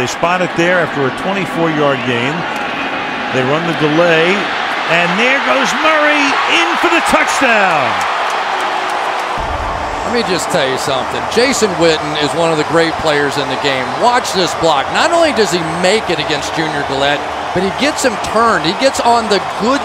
They spot it there after a 24-yard gain. They run the delay, and there goes Murray in for the touchdown. Let me just tell you something. Jason Witten is one of the great players in the game. Watch this block. Not only does he make it against Junior Galette, but he gets him turned. He gets on the good